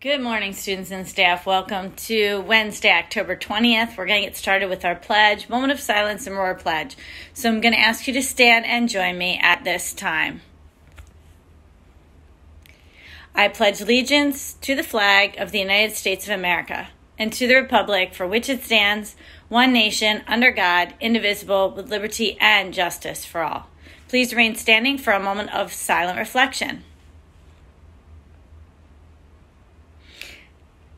Good morning, students and staff. Welcome to Wednesday, October 20th. We're going to get started with our pledge, moment of silence, and roar pledge. So I'm going to ask you to stand and join me at this time. I pledge allegiance to the flag of the United States of America and to the republic for which it stands, one nation, under God, indivisible, with liberty and justice for all. Please remain standing for a moment of silent reflection.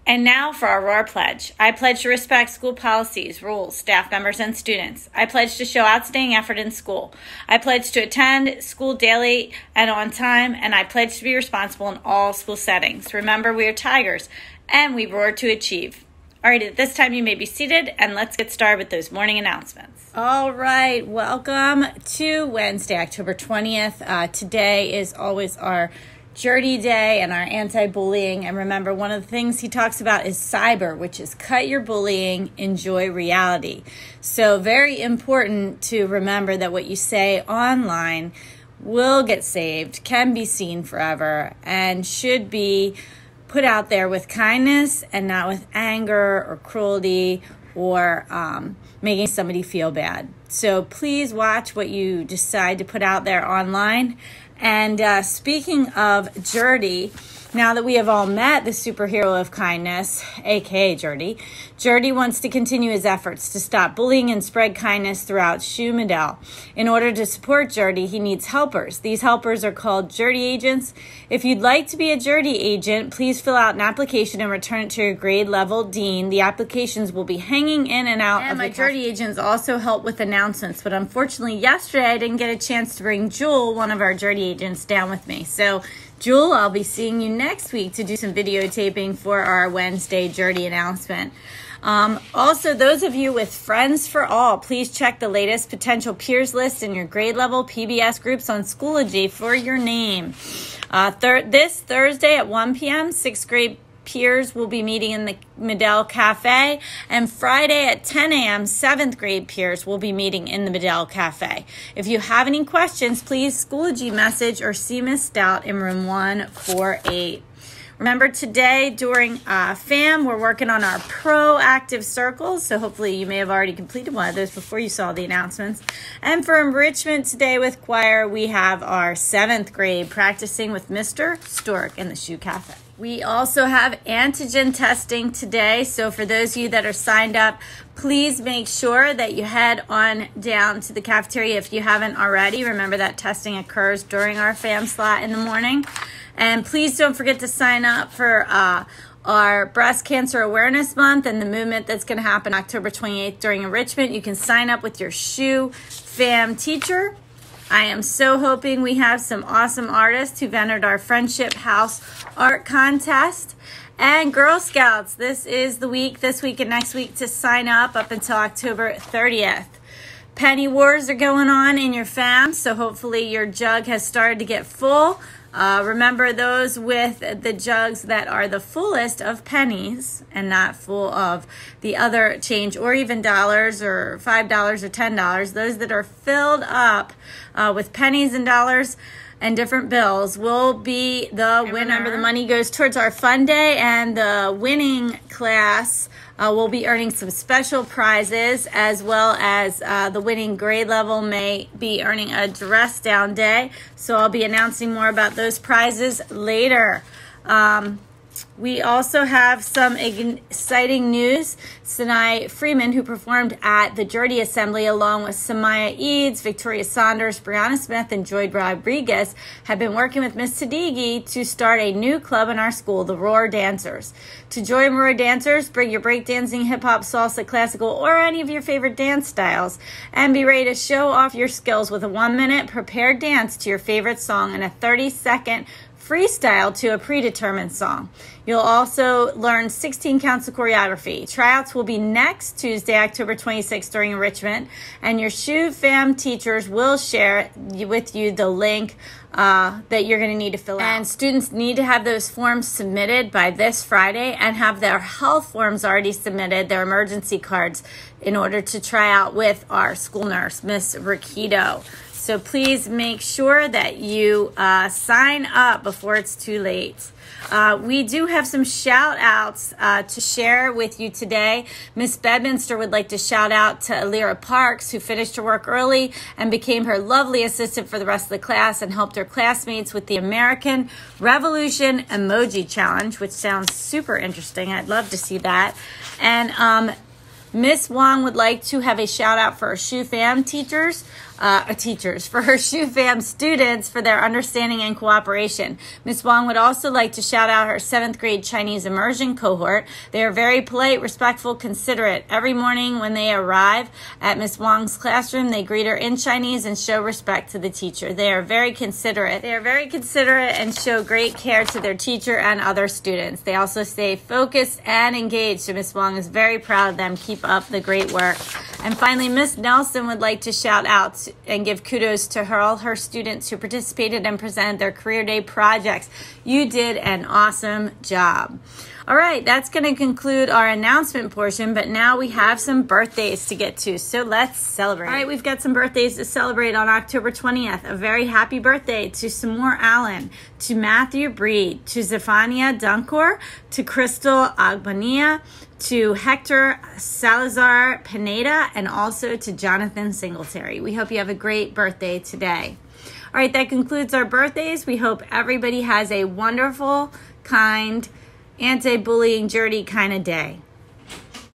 And now for our Roar Pledge. I pledge to respect school policies, rules, staff members, and students. I pledge to show outstanding effort in school. I pledge to attend school daily and on time, and I pledge to be responsible in all school settings. Remember, we are tigers, and we roar to achieve. All right, at this time, you may be seated, and let's get started with those morning announcements. All right, welcome to Wednesday, October 20th. Uh, today is always our Journey Day and our anti bullying. And remember, one of the things he talks about is cyber, which is cut your bullying, enjoy reality. So, very important to remember that what you say online will get saved, can be seen forever, and should be put out there with kindness and not with anger or cruelty or um, making somebody feel bad. So please watch what you decide to put out there online and uh, speaking of Jerdy, now that we have all met the superhero of kindness, aka Jerdy, Jerdy wants to continue his efforts to stop bullying and spread kindness throughout Shoe Medill. In order to support Jerdy, he needs helpers. These helpers are called Jerdy agents. If you'd like to be a Jerdy agent, please fill out an application and return it to your grade level dean. The applications will be hanging in and out and of my Jerdy agents also help with announcements, but unfortunately yesterday I didn't get a chance to bring Jewel, one of our Jerdy agents, down with me. So Jewel, I'll be seeing you next week to do some videotaping for our Wednesday Journey announcement. Um, also, those of you with Friends for All, please check the latest potential peers list in your grade level PBS groups on Schoology for your name. Uh, thir- this Thursday at 1 p.m., sixth grade peers will be meeting in the Medill Cafe, and Friday at 10 a.m., seventh grade peers will be meeting in the Medill Cafe. If you have any questions, please Schoology message or see Miss Stout in room 148. Remember today during uh, FAM, we're working on our proactive circles. So hopefully you may have already completed one of those before you saw the announcements. And for enrichment today with choir, we have our seventh grade practicing with Mr. Stork in the Shoe Cafe. We also have antigen testing today. So for those of you that are signed up, please make sure that you head on down to the cafeteria if you haven't already. Remember that testing occurs during our FAM slot in the morning. And please don't forget to sign up for uh, our Breast Cancer Awareness Month and the movement that's going to happen October 28th during enrichment. You can sign up with your SHU FAM teacher. I am so hoping we have some awesome artists who've entered our Friendship House art contest. And Girl Scouts, this is the week, this week and next week to sign up up until October 30th. Penny wars are going on in your fam, so hopefully your jug has started to get full. Uh, remember those with the jugs that are the fullest of pennies and not full of the other change or even dollars or $5 or $10. Those that are filled up uh, with pennies and dollars and different bills will be the winner. Remember, the money goes towards our fun day, and the winning class uh, will be earning some special prizes, as well as uh, the winning grade level may be earning a dress down day. So I'll be announcing more about those prizes later. Um, we also have some exciting news. Sinai Freeman, who performed at the Journey Assembly along with Samaya Eads, Victoria Saunders, Brianna Smith, and Joy Rodriguez, have been working with Miss Sadigi to start a new club in our school, the Roar Dancers. To join Roar Dancers, bring your breakdancing, hip hop, salsa, classical, or any of your favorite dance styles, and be ready to show off your skills with a one minute prepared dance to your favorite song and a 30 second freestyle to a predetermined song. You'll also learn 16 counts of choreography. Tryouts will be next Tuesday, October 26th during enrichment, and your Shoe Fam teachers will share with you the link uh, that you're going to need to fill out. And students need to have those forms submitted by this Friday and have their health forms already submitted, their emergency cards, in order to try out with our school nurse, Miss Rakito. So please make sure that you uh, sign up before it's too late. Uh, we do have some shout outs uh, to share with you today. Miss Bedminster would like to shout out to Alira Parks, who finished her work early and became her lovely assistant for the rest of the class and helped her classmates with the American Revolution Emoji Challenge, which sounds super interesting. I'd love to see that. And um, Miss Wong would like to have a shout out for her Shu Fam teachers uh, teachers, for her Shu Fam students for their understanding and cooperation. Ms. Wong would also like to shout out her seventh grade Chinese immersion cohort. They are very polite, respectful, considerate. Every morning when they arrive at Ms. Wong's classroom, they greet her in Chinese and show respect to the teacher. They are very considerate. They are very considerate and show great care to their teacher and other students. They also stay focused and engaged. So Ms. Wong is very proud of them. Keep up the great work. And finally, Miss Nelson would like to shout out and give kudos to her, all her students who participated and presented their Career Day projects. You did an awesome job. All right, that's going to conclude our announcement portion, but now we have some birthdays to get to. So let's celebrate. All right, we've got some birthdays to celebrate on October 20th. A very happy birthday to Samore Allen, to Matthew Breed, to Zephania Dunkor, to Crystal Agbania, to Hector Salazar Pineda, and also to Jonathan Singletary. We hope you have a great birthday today. All right, that concludes our birthdays. We hope everybody has a wonderful, kind, anti bullying, journey kind of day.